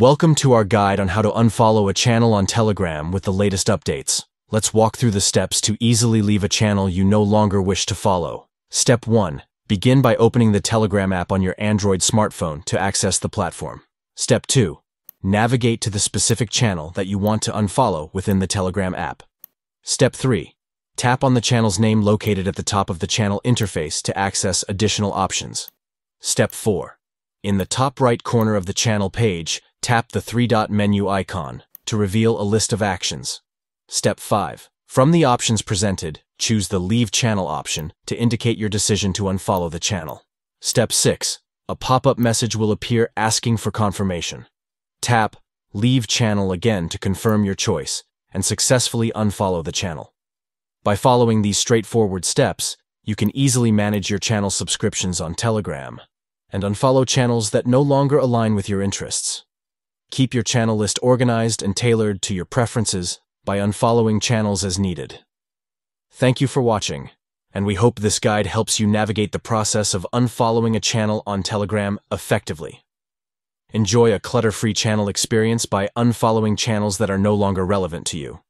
Welcome to our guide on how to unfollow a channel on Telegram with the latest updates. Let's walk through the steps to easily leave a channel you no longer wish to follow. Step 1. Begin by opening the Telegram app on your Android smartphone to access the platform. Step 2. Navigate to the specific channel that you want to unfollow within the Telegram app. Step 3. Tap on the channel's name located at the top of the channel interface to access additional options. Step 4. In the top right corner of the channel page, Tap the three-dot menu icon to reveal a list of actions. Step 5. From the options presented, choose the Leave Channel option to indicate your decision to unfollow the channel. Step 6. A pop-up message will appear asking for confirmation. Tap Leave Channel again to confirm your choice and successfully unfollow the channel. By following these straightforward steps, you can easily manage your channel subscriptions on Telegram and unfollow channels that no longer align with your interests. Keep your channel list organized and tailored to your preferences by unfollowing channels as needed. Thank you for watching, and we hope this guide helps you navigate the process of unfollowing a channel on Telegram effectively. Enjoy a clutter-free channel experience by unfollowing channels that are no longer relevant to you.